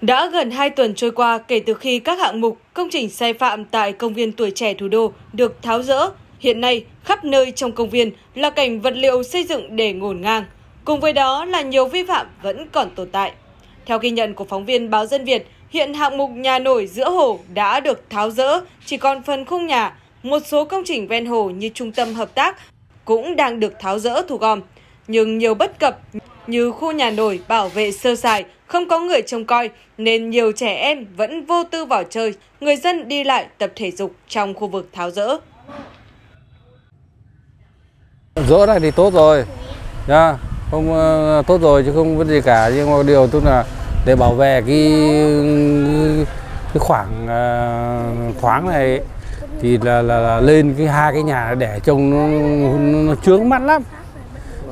Đã gần 2 tuần trôi qua kể từ khi các hạng mục công trình sai phạm tại công viên tuổi trẻ thủ đô được tháo rỡ, hiện nay khắp nơi trong công viên là cảnh vật liệu xây dựng để ngổn ngang. Cùng với đó là nhiều vi phạm vẫn còn tồn tại. Theo ghi nhận của phóng viên Báo Dân Việt, hiện hạng mục nhà nổi giữa hồ đã được tháo rỡ, chỉ còn phần khung nhà. Một số công trình ven hồ như trung tâm hợp tác cũng đang được tháo rỡ thu gom. Nhưng nhiều bất cập như khu nhà nổi bảo vệ sơ sài, không có người trông coi nên nhiều trẻ em vẫn vô tư vào chơi, người dân đi lại tập thể dục trong khu vực tháo rỡ. Rỡ này thì tốt rồi, nha, không uh, tốt rồi chứ không vấn gì cả. Nhưng mà điều tức là để bảo vệ cái cái khoảng ờ, uh, thoáng này thì là, là, là lên cái hai cái nhà để trông nó, nó, nó chướng mắt lắm,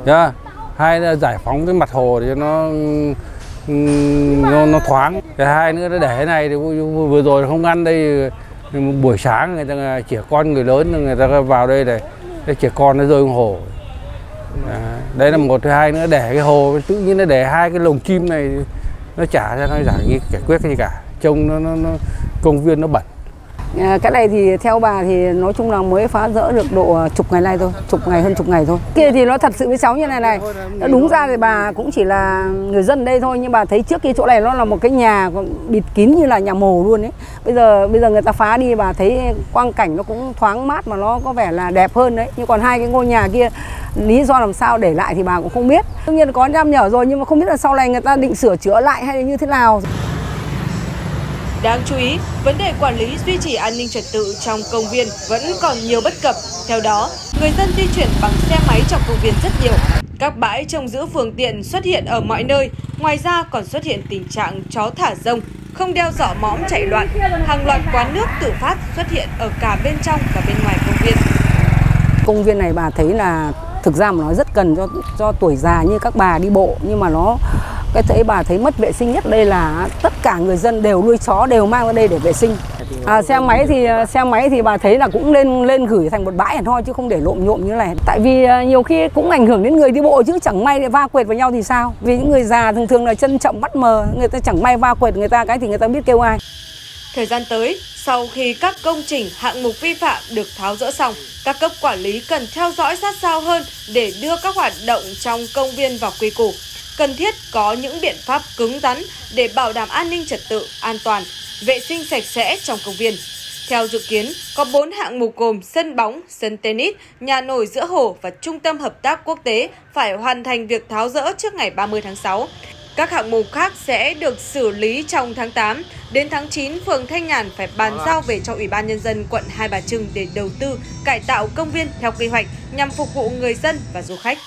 nha hai là giải phóng cái mặt hồ để nó nó, nó thoáng. Cái hai nữa nó để thế này thì vừa rồi không ăn đây. Buổi sáng người ta trẻ con người lớn người ta vào đây này để trẻ con nó rơi xuống hồ. À, đây là một thứ hai nữa để cái hồ tự nhiên nó để hai cái lồng chim này nó trả ra nó giải giải quyết cái gì cả. Trông nó, nó, nó công viên nó bẩn. À, cái này thì theo bà thì nói chung là mới phá rỡ được độ chục ngày nay thôi, chục ngày hơn chục ngày thôi. Kia thì nó thật sự với cháu như này này. Đúng ra thì bà cũng chỉ là người dân đây thôi nhưng bà thấy trước cái chỗ này nó là một cái nhà bịt kín như là nhà mồ luôn ấy. Bây giờ bây giờ người ta phá đi bà thấy quang cảnh nó cũng thoáng mát mà nó có vẻ là đẹp hơn đấy. Nhưng còn hai cái ngôi nhà kia lý do làm sao để lại thì bà cũng không biết. Đương nhiên có nham nhở rồi nhưng mà không biết là sau này người ta định sửa chữa lại hay như thế nào. Đáng chú ý, vấn đề quản lý duy trì an ninh trật tự trong công viên vẫn còn nhiều bất cập. Theo đó, người dân di chuyển bằng xe máy trong công viên rất nhiều. Các bãi trông giữ phương tiện xuất hiện ở mọi nơi. Ngoài ra còn xuất hiện tình trạng chó thả rông, không đeo giỏ mõm chạy loạn. Hàng loạt quán nước tự phát xuất hiện ở cả bên trong và bên ngoài công viên. Công viên này bà thấy là thực ra mà nó rất cần cho cho tuổi già như các bà đi bộ nhưng mà nó cái thấy bà thấy mất vệ sinh nhất đây là tất cả người dân đều nuôi chó đều mang ra đây để vệ sinh. À, xe máy thì xe máy thì bà thấy là cũng lên lên gửi thành một bãi hẳn thôi chứ không để lộn nhộm như này. Tại vì à, nhiều khi cũng ảnh hưởng đến người đi bộ chứ chẳng may va quệt vào nhau thì sao? Vì những người già thường thường là chân chậm mắt mờ người ta chẳng may va quệt người ta cái thì người ta biết kêu ai. Thời gian tới, sau khi các công trình hạng mục vi phạm được tháo rỡ xong, các cấp quản lý cần theo dõi sát sao hơn để đưa các hoạt động trong công viên vào quy củ cần thiết có những biện pháp cứng rắn để bảo đảm an ninh trật tự, an toàn, vệ sinh sạch sẽ trong công viên. Theo dự kiến, có 4 hạng mục gồm sân bóng, sân tennis, nhà nổi giữa hồ và trung tâm hợp tác quốc tế phải hoàn thành việc tháo rỡ trước ngày 30 tháng 6. Các hạng mục khác sẽ được xử lý trong tháng 8. Đến tháng 9, phường Thanh Nhàn phải bàn giao về cho Ủy ban Nhân dân quận Hai Bà Trưng để đầu tư, cải tạo công viên theo quy hoạch nhằm phục vụ người dân và du khách.